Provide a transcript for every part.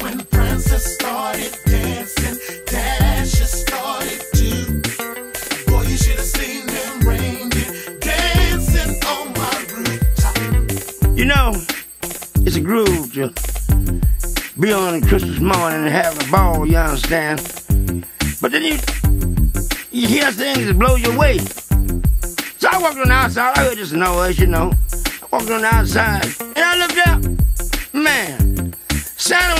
When Prancer started dancing. Dasher started too. You know, it's a groove to be on a Christmas morning and have a ball, you understand? But then you you hear things that blow your way. So I walked on the outside, I heard this noise, you know. I walked on the outside, and I looked up, man, Santa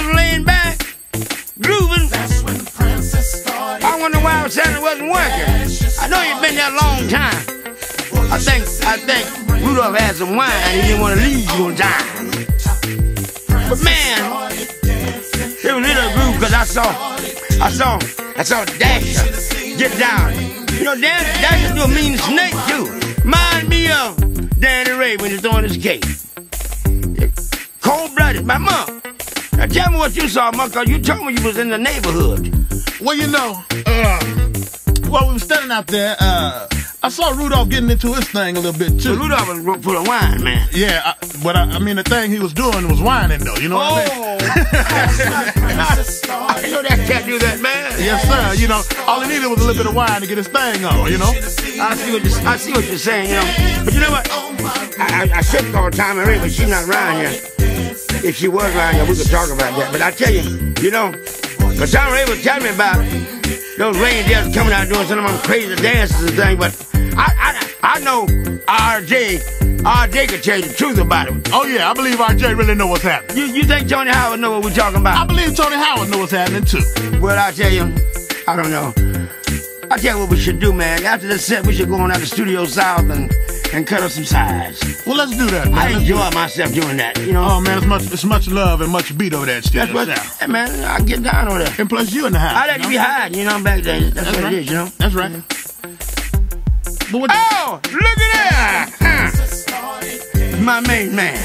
I wonder why Santa wasn't working. I know he'd been there a long time. I think, I think Rudolph had some wine, and he didn't want to leave you on time. But man, it was little groove because I saw, I saw, I saw Dasher get down. You know, Dan, Dasher do a mean snake too. Mind me of Danny Ray when he's throwing his cake. Cold blooded, my mom. Now tell me what you saw, Monk, you told me you was in the neighborhood. Well, you know, uh, while we were standing out there, uh, I saw Rudolph getting into his thing a little bit So too. Rudolph was full of wine, man. Yeah, I, but I, I mean, the thing he was doing was whining, though. You know what I mean? Oh, I know that cat do that, man. Yes, sir. You know, all he needed was a little bit of wine to get his thing on. You know? I see what you're, I see what you're saying, you know. But you know what? I, I, I should call Tomi Rae, but she's not around here. If she was around here, we could talk about that. But I tell you, you know, because Tomi Rae was telling me about those reindeers coming out doing some of them crazy dances and things. But I, I, I know RJ, RJ could tell you the truth about it. Oh yeah, I believe RJ really know what's happening. You, you think Tony Howard know what we're talking about? I believe Tony Howard know what's happening too. Well, I tell you, I don't know. I tell you what we should do, man. After this set, we should go on out to Studio South and, and cut up some sides. Well, let's do that, man. I Let's enjoy myself doing that, you know. Oh man, it's much, it's much love and much beat over that still. That's what, hey, man, I get down on that. And plus, you in the house. I let you you be know? hiding, you know, back there. That's, That's what right. it is, you know. That's right. But what? Oh, look at that! Huh. My main man.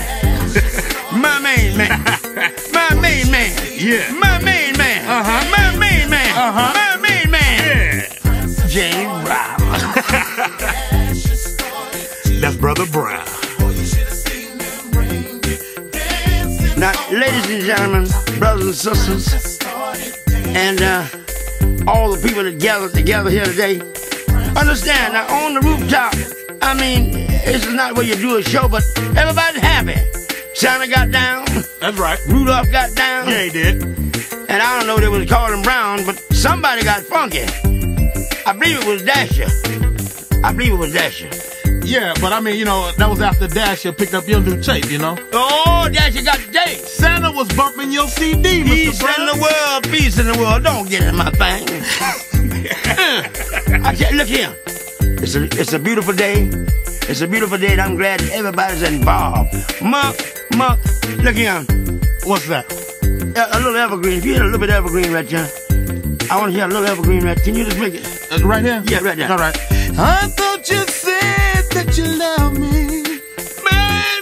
My main man. My main man. Yeah. My main man. Uh-huh. My Brother Brown. Now, ladies and gentlemen, brothers and sisters, and uh, all the people that gathered together here today, understand now on the rooftop, I mean, this is not where you do a show, but everybody's happy. Santa got down, That's right. Rudolph got down, Yeah, he did. and I don't know if it was Carlin Brown, but somebody got funky. I believe it was Dasher. I believe it was Dasher. Yeah, but I mean, you know, that was after Dasher picked up your new tape, you know? Oh, Dasher got the date. Santa was bumping your CD, Mr. Peace in the world, peace in the world. Don't get in my thing. I tell, look here. It's a it's a beautiful day. It's a beautiful day, and I'm glad everybody's involved. Monk, monk, look here. What's that? A, a little evergreen. If you hear a little bit of evergreen right there, I want to hear a little evergreen right. Can you just make it? Uh, right here? Yeah, right there. All right. I thought you said that you love me. Man,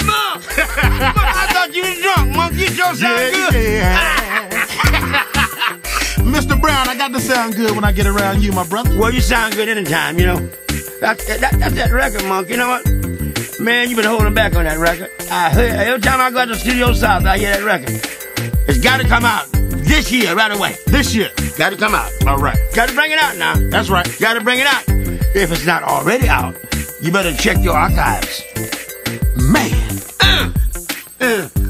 I thought you was drunk. Monk, you sure sound good. yeah. Mr. Brown, I got to sound good when I get around you, my brother. Well, you sound good anytime, you know. That, that, that's that record, Monk. You know what? Man, you been holding back on that record. I heard, every time I go to the Studio South, I hear that record. It's got to come out this year, right away. This year. Got to come out. All right. Got to bring it out now. That's right. Got to bring it out. If it's not already out, you better check your archives. Man. Uh, uh.